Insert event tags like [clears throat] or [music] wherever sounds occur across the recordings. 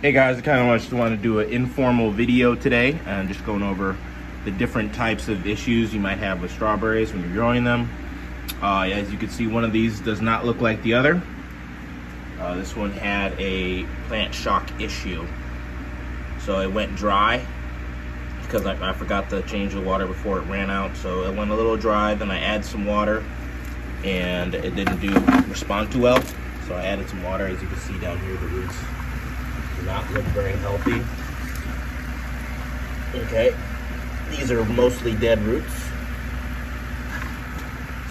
Hey guys, I kind of just want to do an informal video today and just going over the different types of issues you might have with strawberries when you're growing them. Uh, as you can see, one of these does not look like the other. Uh, this one had a plant shock issue. So it went dry because I, I, forgot to change the water before it ran out. So it went a little dry, then I add some water and it didn't do respond too well. So I added some water, as you can see down here, the roots not look very healthy. Okay, these are mostly dead roots.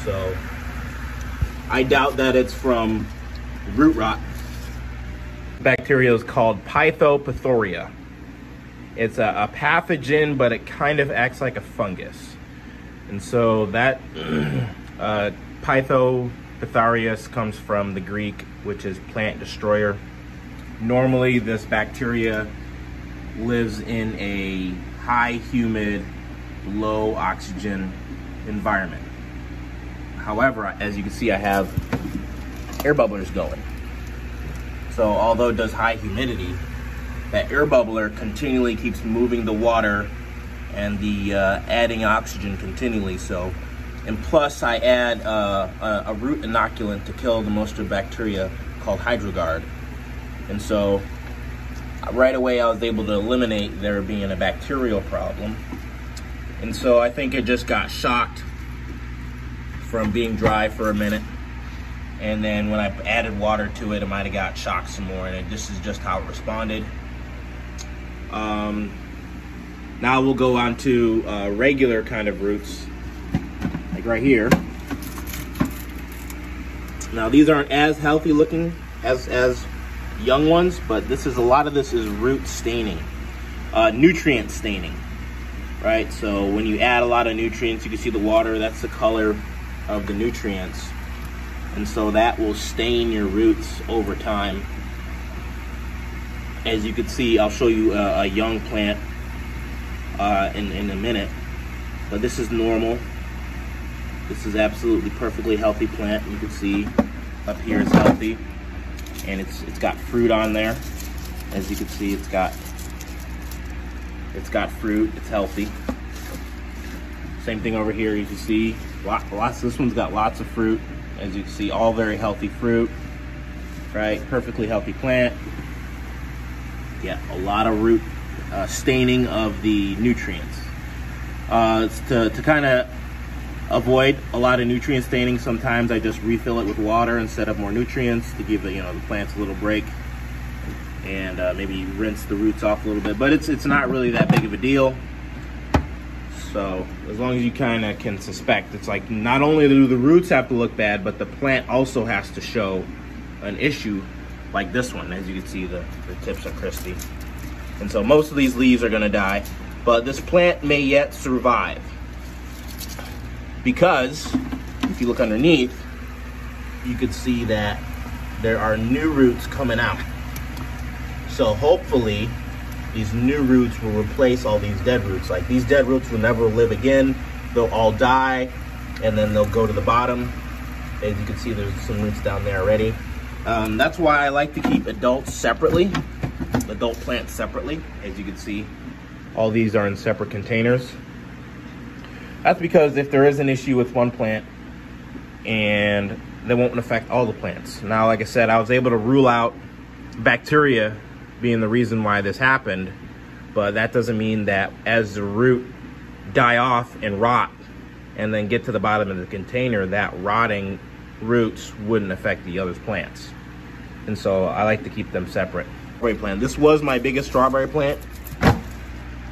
So I doubt that it's from root rot. Bacteria is called Pythophythoria. It's a, a, pathogen, but it kind of acts like a fungus. And so that [clears throat] uh, comes from the Greek, which is plant destroyer. Normally, this bacteria lives in a high humid, low oxygen environment. However, as you can see, I have air bubblers going. So although it does high humidity, that air bubbler continually keeps moving the water and the uh, adding oxygen continually. So, and plus I add uh, a, a, root inoculant to kill the most of bacteria called Hydroguard. And so right away I was able to eliminate there being a bacterial problem. And so I think it just got shocked from being dry for a minute. And then when I added water to it, it might have got shocked some more. And it, this is just how it responded. Um, now we'll go on to uh, regular kind of roots, like right here. Now these aren't as healthy looking as, as young ones, but this is a lot of this is root staining, uh, nutrient staining, right? So when you add a lot of nutrients, you can see the water, that's the color of the nutrients. And so that will stain your roots over time as you can see, I'll show you a, a young plant uh, in, in a minute. But this is normal. This is absolutely perfectly healthy plant. You can see up here it's healthy. And it's it's got fruit on there. As you can see, it's got it's got fruit, it's healthy. Same thing over here, you can see lot, lots, this one's got lots of fruit. As you can see, all very healthy fruit, right? Perfectly healthy plant get a lot of root uh, staining of the nutrients. Uh, to to kind of avoid a lot of nutrient staining, sometimes I just refill it with water instead of more nutrients to give the you know the plants a little break and uh, maybe rinse the roots off a little bit. But it's it's not really that big of a deal. So as long as you kind of can suspect, it's like not only do the roots have to look bad, but the plant also has to show an issue like this one. As you can see, the, the tips are crispy. And so most of these leaves are gonna die, but this plant may yet survive. Because if you look underneath, you could see that there are new roots coming out. So hopefully these new roots will replace all these dead roots. Like these dead roots will never live again. They'll all die and then they'll go to the bottom. As you can see, there's some roots down there already. Um, that's why I like to keep adults separately, adult plants separately. As you can see, all these are in separate containers. That's because if there is an issue with one plant and they won't affect all the plants. Now, like I said, I was able to rule out bacteria being the reason why this happened, but that doesn't mean that as the root die off and rot and then get to the bottom of the container, that rotting roots wouldn't affect the other plants and so I like to keep them separate. Strawberry plant. This was my biggest strawberry plant,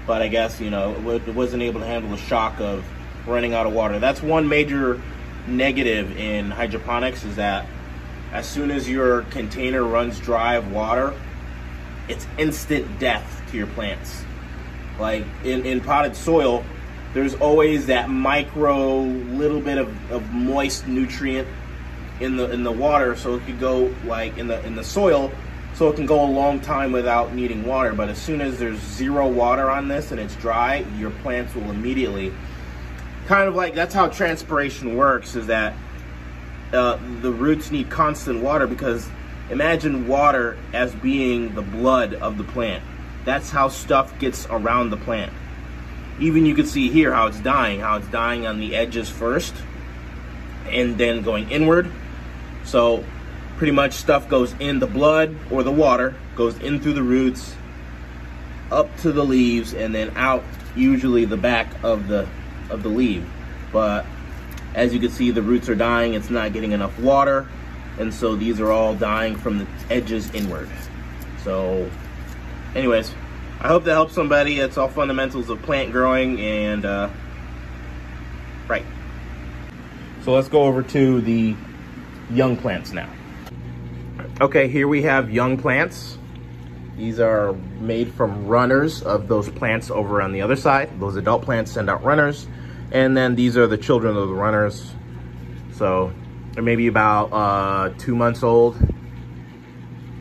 but I guess, you know, it wasn't able to handle the shock of running out of water. That's one major negative in hydroponics is that as soon as your container runs dry of water, it's instant death to your plants. Like in, in potted soil, there's always that micro little bit of, of moist nutrient in the in the water so it could go like in the in the soil so it can go a long time without needing water but as soon as there's zero water on this and it's dry your plants will immediately kind of like that's how transpiration works is that uh, the roots need constant water because imagine water as being the blood of the plant. That's how stuff gets around the plant. Even you can see here how it's dying, how it's dying on the edges first and then going inward. So pretty much stuff goes in the blood or the water, goes in through the roots, up to the leaves, and then out usually the back of the of the leaf. But as you can see, the roots are dying. It's not getting enough water. And so these are all dying from the edges inward. So anyways, I hope that helps somebody. It's all fundamentals of plant growing and uh, right. So let's go over to the young plants now. Okay, here we have young plants. These are made from runners of those plants over on the other side. Those adult plants send out runners. And then these are the children of the runners. So they're maybe about uh, two months old.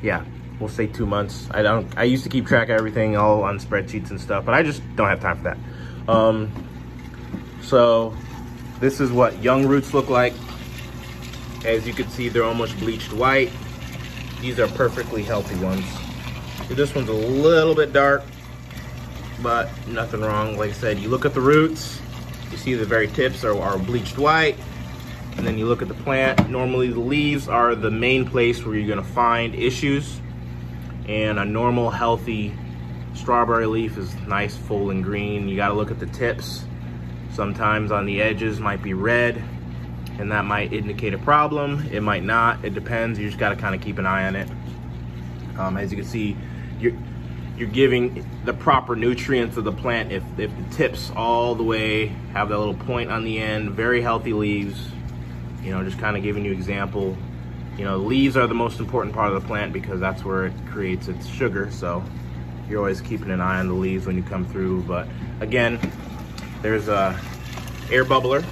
Yeah, we'll say two months. I don't. I used to keep track of everything all on spreadsheets and stuff, but I just don't have time for that. Um, so this is what young roots look like. As you can see, they're almost bleached white. These are perfectly healthy ones. This one's a little bit dark, but nothing wrong. Like I said, you look at the roots, you see the very tips are, are bleached white, and then you look at the plant. Normally the leaves are the main place where you're gonna find issues. And a normal, healthy strawberry leaf is nice, full and green. You gotta look at the tips. Sometimes on the edges might be red, and that might indicate a problem. It might not, it depends. You just gotta kinda keep an eye on it. Um, as you can see, you're, you're giving the proper nutrients of the plant if, if the tips all the way have that little point on the end, very healthy leaves, you know, just kind of giving you example. You know, leaves are the most important part of the plant because that's where it creates its sugar. So you're always keeping an eye on the leaves when you come through. But again, there's a air bubbler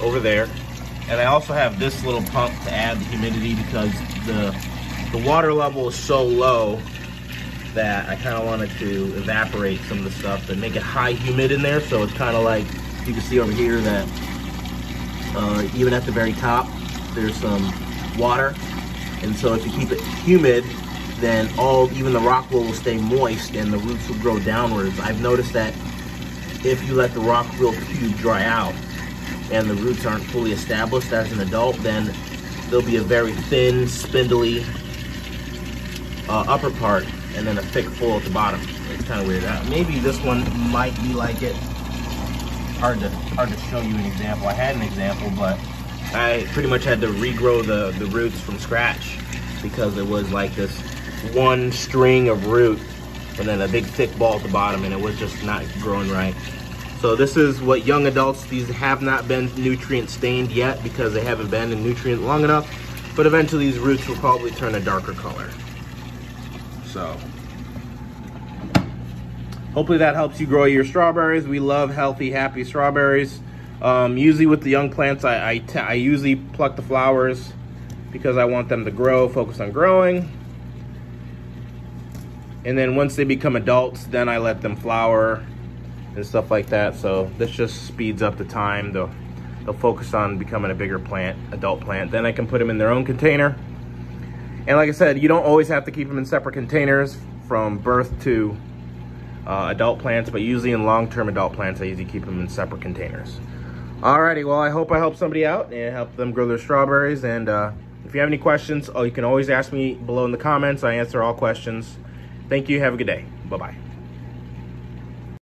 over there. And I also have this little pump to add the humidity because the the water level is so low that I kind of wanted to evaporate some of the stuff and make it high humid in there. So it's kind of like, you can see over here that uh, even at the very top, there's some water. And so if you keep it humid, then all, even the rock wool will stay moist and the roots will grow downwards. I've noticed that if you let the rock wool cube dry out and the roots aren't fully established as an adult, then there'll be a very thin, spindly uh, upper part and then a thick full at the bottom. It's kind of weird. Uh, maybe this one might be like it. Hard to hard to show you an example. I had an example, but I pretty much had to regrow the, the roots from scratch because it was like this one string of root and then a big thick ball at the bottom and it was just not growing right. So this is what young adults, these have not been nutrient stained yet because they haven't been in nutrient long enough, but eventually these roots will probably turn a darker color. So hopefully that helps you grow your strawberries. We love healthy, happy strawberries. Um, usually with the young plants, I, I, I usually pluck the flowers because I want them to grow, focus on growing. And then once they become adults, then I let them flower and stuff like that. So this just speeds up the time. They'll, they'll focus on becoming a bigger plant, adult plant. Then I can put them in their own container and like I said, you don't always have to keep them in separate containers from birth to uh, adult plants, but usually in long-term adult plants, I usually keep them in separate containers. Alrighty, well, I hope I helped somebody out and help them grow their strawberries. And uh, if you have any questions, oh, you can always ask me below in the comments. I answer all questions. Thank you. Have a good day. Bye-bye.